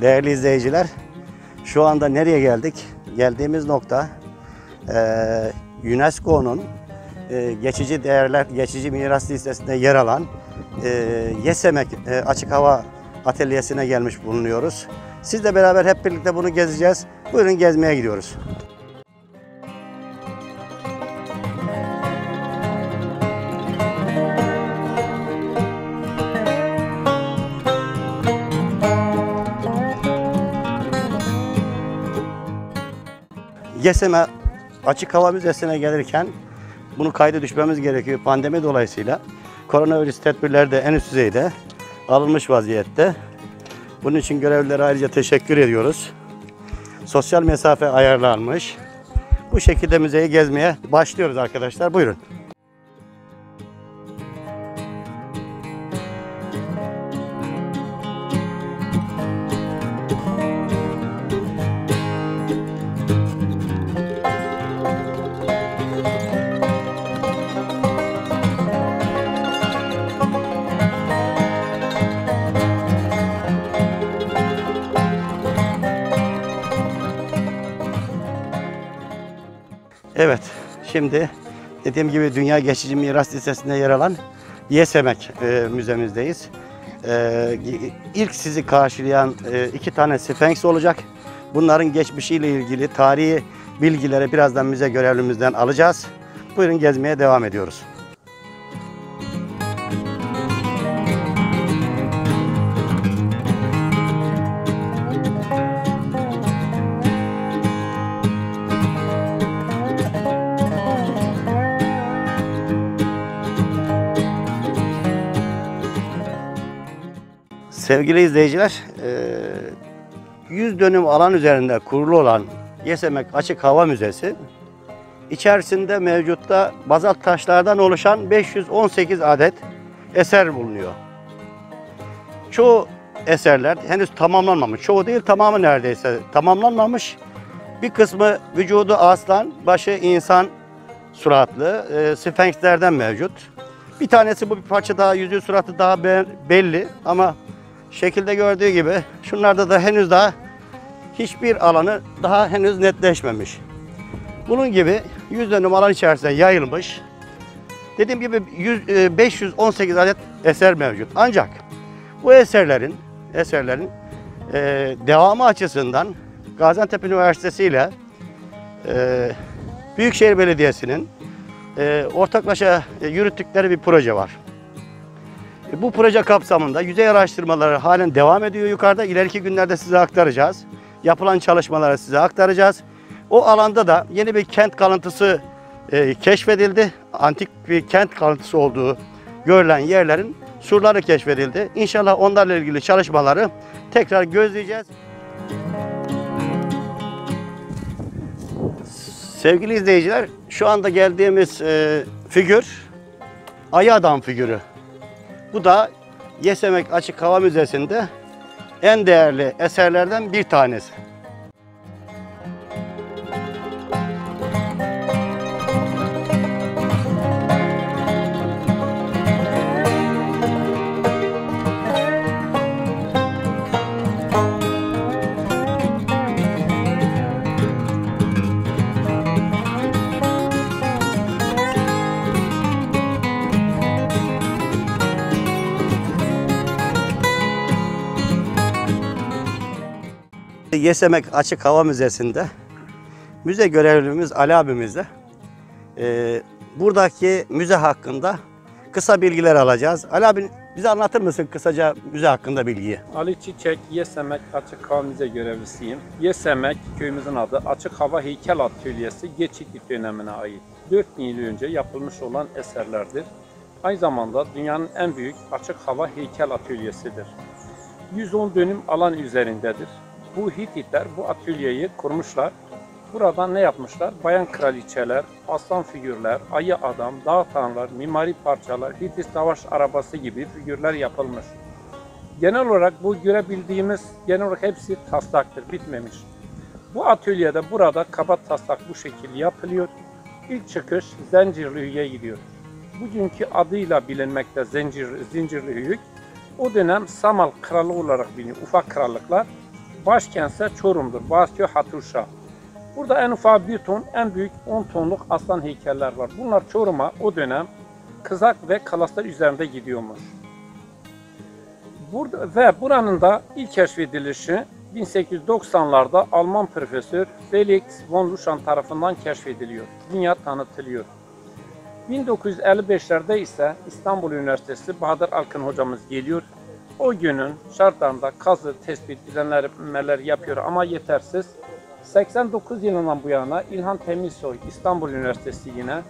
değerli izleyiciler. Şu anda nereye geldik? Geldiğimiz nokta eee, UNESCO'nun eee, geçici değerler, geçici miras listesinde yer alan eee, Yesemek açık hava atölyesine gelmiş bulunuyoruz. Sizle beraber hep birlikte bunu gezeceğiz. Buyurun gezmeye gidiyoruz. GESEM'e açık hava müzesine gelirken bunu kayda düşmemiz gerekiyor pandemi dolayısıyla. Koronavirüs tedbirleri de en üst düzeyde alınmış vaziyette. Bunun için görevlilere ayrıca teşekkür ediyoruz. Sosyal mesafe ayarlanmış. Bu şekilde müzeyi gezmeye başlıyoruz arkadaşlar. Buyurun. Şimdi dediğim gibi Dünya Geçici Miras Listesi'nde yer alan Yesemek e, müzemizdeyiz. E, ilk sizi karşılayan e, iki tane Sphinx olacak. Bunların geçmişiyle ilgili tarihi bilgileri birazdan müze görevlimizden alacağız. Buyurun gezmeye devam ediyoruz. Sevgili izleyiciler, e, 100 dönüm alan üzerinde kurulu olan Yesemek Açık Hava Müzesi, içerisinde mevcutta bazalt taşlardan oluşan 518 adet eser bulunuyor. Çoğu eserler henüz tamamlanmamış. Çoğu değil tamamı neredeyse tamamlanmamış. Bir kısmı vücudu aslan, başı insan suratlı e, sfenkslerden mevcut. Bir tanesi bu bir parça daha yüzü suratı daha be- belli ama şekilde gördüğü gibi şunlarda da henüz daha hiçbir alanı daha henüz netleşmemiş. Bunun gibi 100 dönüm alan içerisinde yayılmış. Dediğim gibi 100, e, 518 adet eser mevcut. Ancak bu eserlerin eserlerin e, devamı açısından Gaziantep Üniversitesi ile e, Büyükşehir Belediyesi'nin e, ortaklaşa e, yürüttükleri bir proje var. Bu proje kapsamında yüzey araştırmaları halen devam ediyor yukarıda. İleriki günlerde size aktaracağız. Yapılan çalışmaları size aktaracağız. O alanda da yeni bir kent kalıntısı e, keşfedildi. Antik bir kent kalıntısı olduğu görülen yerlerin surları keşfedildi. İnşallah onlarla ilgili çalışmaları tekrar gözleyeceğiz. Sevgili izleyiciler, şu anda geldiğimiz e, figür Ayı Adam figürü. Bu da Yesemek Açık Hava Müzesi'nde en değerli eserlerden bir tanesi. Yesemek Açık Hava Müzesi'nde müze görevlimiz Ali abimizle e, buradaki müze hakkında kısa bilgiler alacağız. Ali abi bize anlatır mısın kısaca müze hakkında bilgiyi? Ali Çiçek, Yesemek Açık Hava Müze görevlisiyim. Yesemek köyümüzün adı Açık Hava Heykel Atölyesi Geçitlik dönemine ait. 4000 yıl önce yapılmış olan eserlerdir. Aynı zamanda dünyanın en büyük açık hava heykel atölyesidir. 110 dönüm alan üzerindedir. Bu Hititler bu atölyeyi kurmuşlar. Burada ne yapmışlar? Bayan kraliçeler, aslan figürler, ayı adam, dağ tanrılar, mimari parçalar, Hitit savaş arabası gibi figürler yapılmış. Genel olarak bu görebildiğimiz genel olarak hepsi taslaktır, bitmemiş. Bu atölyede burada kaba taslak bu şekilde yapılıyor. İlk çıkış Zencirlihü'ye gidiyor. Bugünkü adıyla bilinmekte Zincir, Zincirlihüyük. O dönem Samal Kralı olarak biliniyor. Ufak krallıklar. Başkentse Çorum'dur. Basköy Haturşa. Burada en ufak bir ton, en büyük 10 tonluk aslan heykeller var. Bunlar Çorum'a o dönem kızak ve kalaslar üzerinde gidiyormuş. Burada ve buranın da ilk keşfedilişi 1890'larda Alman profesör Felix von Luschan tarafından keşfediliyor. Dünya tanıtılıyor. 1955'lerde ise İstanbul Üniversitesi Bahadır Alkın hocamız geliyor. O günün şartlarında kazı tespit düzenlemeler yapıyor ama yetersiz. 89 yılından bu yana İlhan Temizsoy İstanbul Üniversitesi yine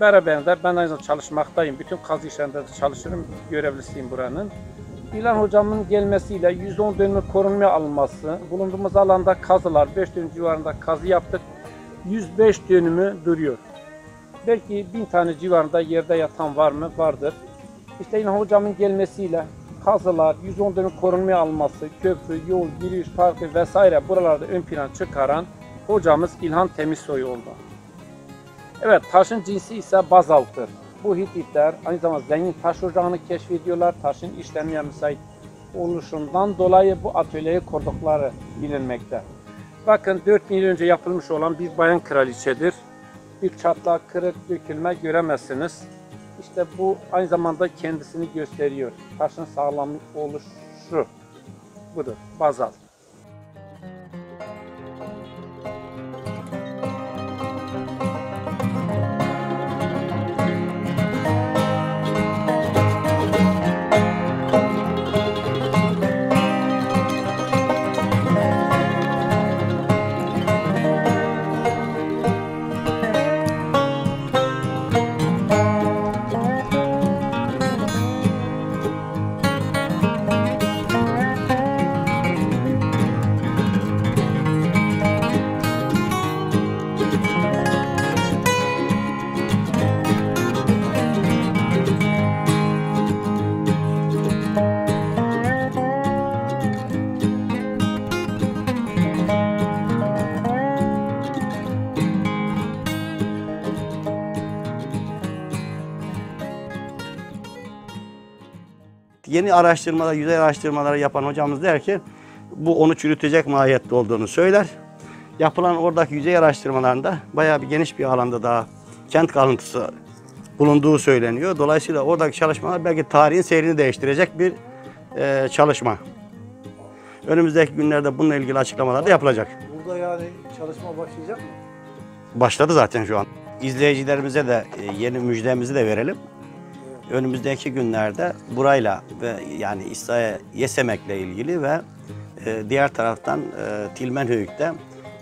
beraberinde ben aynı çalışmaktayım. Bütün kazı işlerinde de çalışırım. Görevlisiyim buranın. İlhan hocamın gelmesiyle 110 dönümü korunmaya alınması, bulunduğumuz alanda kazılar, 5 dönüm civarında kazı yaptık. 105 dönümü duruyor. Belki bin tane civarında yerde yatan var mı? Vardır. İşte İlhan hocamın gelmesiyle kazılar, 110 dönüm korunmaya alınması, köprü, yol, giriş, parkı vesaire buralarda ön plan çıkaran hocamız İlhan Temizsoy oldu. Evet, taşın cinsi ise bazalttır. Bu Hititler aynı zamanda zengin taş ocağını keşfediyorlar. Taşın işlenmeye müsait oluşundan dolayı bu atölyeyi kurdukları bilinmekte. Bakın 4 yıl önce yapılmış olan bir bayan kraliçedir. Bir çatlak, kırık, dökülme göremezsiniz. İşte bu aynı zamanda kendisini gösteriyor. Taşın sağlam oluşu budur. Bazalt. Yeni araştırmalar, yüzey araştırmaları yapan hocamız der ki bu onu çürütecek mahiyette olduğunu söyler. Yapılan oradaki yüzey araştırmalarında bayağı bir geniş bir alanda daha kent kalıntısı bulunduğu söyleniyor. Dolayısıyla oradaki çalışmalar belki tarihin seyrini değiştirecek bir e, çalışma. Önümüzdeki günlerde bununla ilgili açıklamalar da yapılacak. Burada yani çalışma başlayacak mı? Başladı zaten şu an. İzleyicilerimize de e, yeni müjdemizi de verelim. Önümüzdeki günlerde burayla ve yani İsrail Yesemek'le ilgili ve e, diğer taraftan e, Tilmenhöyük'te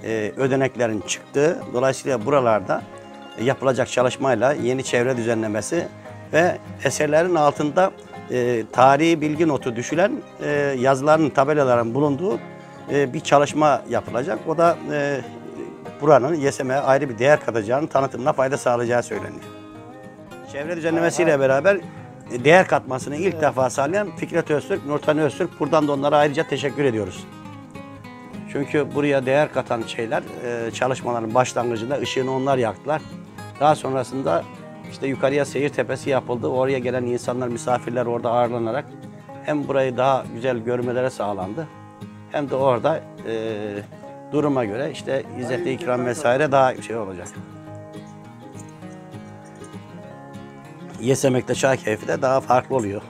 e, ödeneklerin çıktığı dolayısıyla buralarda yapılacak çalışmayla yeni çevre düzenlemesi ve eserlerin altında e, tarihi bilgi notu düşülen e, yazıların, tabelaların bulunduğu e, bir çalışma yapılacak. O da e, buranın YSM'ye ayrı bir değer katacağını, tanıtımına fayda sağlayacağı söyleniyor. Çevre düzenlemesiyle beraber değer katmasını ilk defa sağlayan Fikret Öztürk, Nurten Öztürk. Buradan da onlara ayrıca teşekkür ediyoruz. Çünkü buraya değer katan şeyler e, çalışmaların başlangıcında ışığını onlar yaktılar. Daha sonrasında işte yukarıya seyir tepesi yapıldı. Oraya gelen insanlar, misafirler orada ağırlanarak hem burayı daha güzel görmelere sağlandı. Hem de orada e, duruma göre işte izzetle ikram vesaire daha şey olacak. Yesemek'te çay keyfi de daha farklı oluyor.